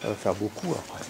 Faire beaucoup après.